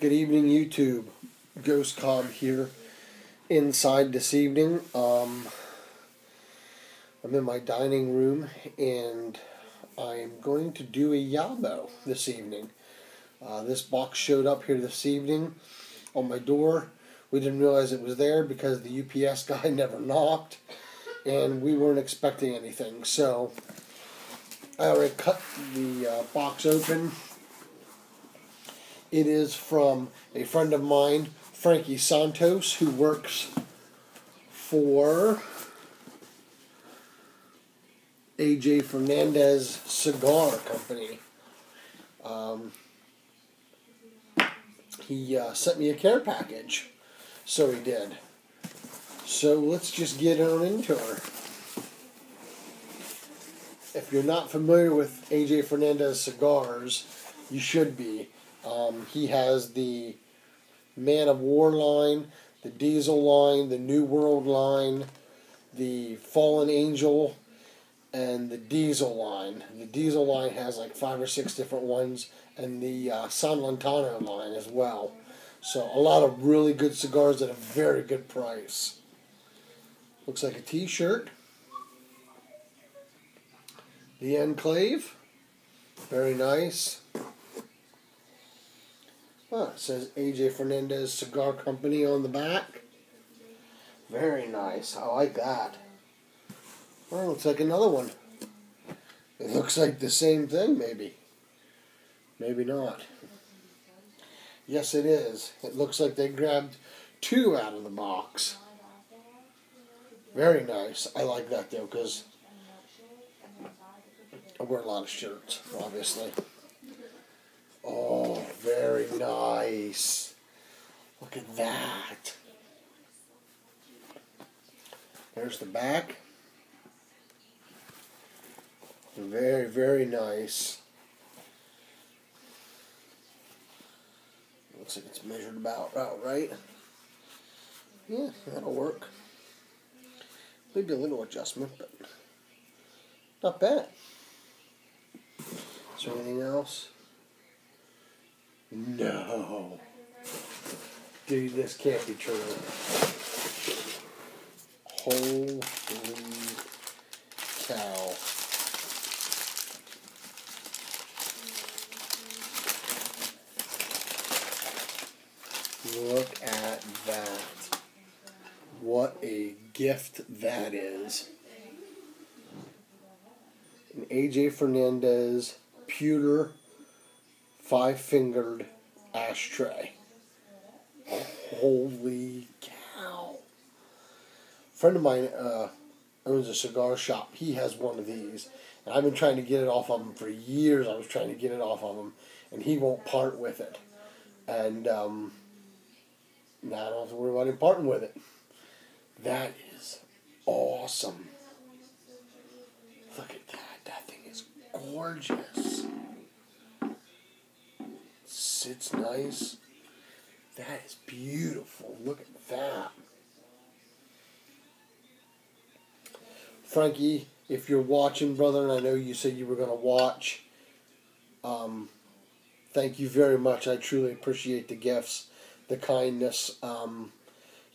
Good evening, YouTube. Ghost Cob here. Inside this evening, um, I'm in my dining room and I'm going to do a Yabo this evening. Uh, this box showed up here this evening on my door. We didn't realize it was there because the UPS guy never knocked and we weren't expecting anything. So I already cut the uh, box open it is from a friend of mine, Frankie Santos, who works for AJ Fernandez Cigar Company. Um, he uh, sent me a care package, so he did. So let's just get on into her. If you're not familiar with AJ Fernandez cigars, you should be. Um, he has the Man of War line, the Diesel line, the New World line, the Fallen Angel, and the Diesel line. The Diesel line has like five or six different ones, and the uh, San Lotano line as well. So a lot of really good cigars at a very good price. Looks like a T-shirt. The Enclave, very nice. Oh, it says AJ Fernandez Cigar Company on the back. Very nice. I like that. Well, looks like another one. It looks like the same thing, maybe. Maybe not. Yes, it is. It looks like they grabbed two out of the box. Very nice. I like that, though, because I wear a lot of shirts, obviously. Oh, very Look at that. There's the back. Very, very nice. Looks like it's measured about out right. Yeah, that'll work. Maybe a little adjustment, but not bad. Is there anything else? No. Dude, this can't be true. Holy cow. Look at that. What a gift that is. An AJ Fernandez pewter five fingered ashtray. Holy cow. A friend of mine uh, owns a cigar shop. He has one of these. And I've been trying to get it off of him for years. I was trying to get it off of him. And he won't part with it. And um, now I don't have to worry about him parting with it. That is awesome. Look at that. That thing is gorgeous sits nice. That is beautiful. Look at that. Frankie, if you're watching, brother, and I know you said you were going to watch, um, thank you very much. I truly appreciate the gifts, the kindness. Um,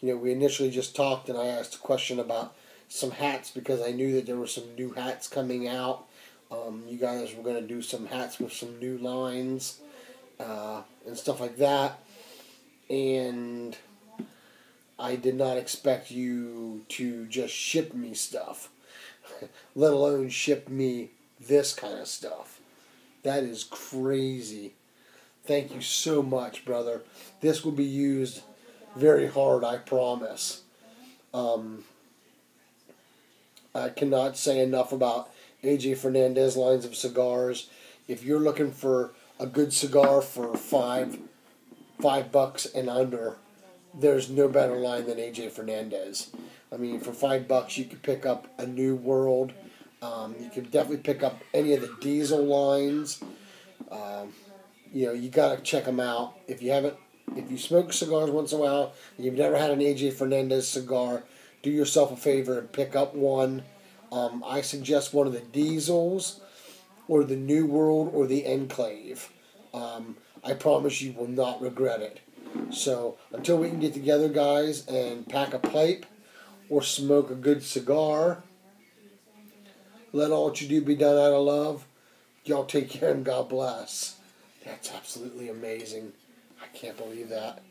you know, we initially just talked, and I asked a question about some hats because I knew that there were some new hats coming out. Um, you guys were going to do some hats with some new lines uh, and stuff like that. And I did not expect you to just ship me stuff, let alone ship me this kind of stuff. That is crazy. Thank you so much, brother. This will be used very hard, I promise. Um, I cannot say enough about AJ Fernandez lines of cigars. If you're looking for a good cigar for five five bucks and under, there's no better line than AJ Fernandez. I mean, for five bucks, you could pick up a New World. Um, you could definitely pick up any of the Diesel lines. Um, you know, you gotta check them out. If you haven't, if you smoke cigars once in a while, and you've never had an AJ Fernandez cigar, do yourself a favor and pick up one. Um, I suggest one of the Diesels or the New World or the Enclave. Um, I promise you will not regret it. So until we can get together, guys, and pack a pipe or smoke a good cigar, let all what you do be done out of love. Y'all take care and God bless. That's absolutely amazing. I can't believe that.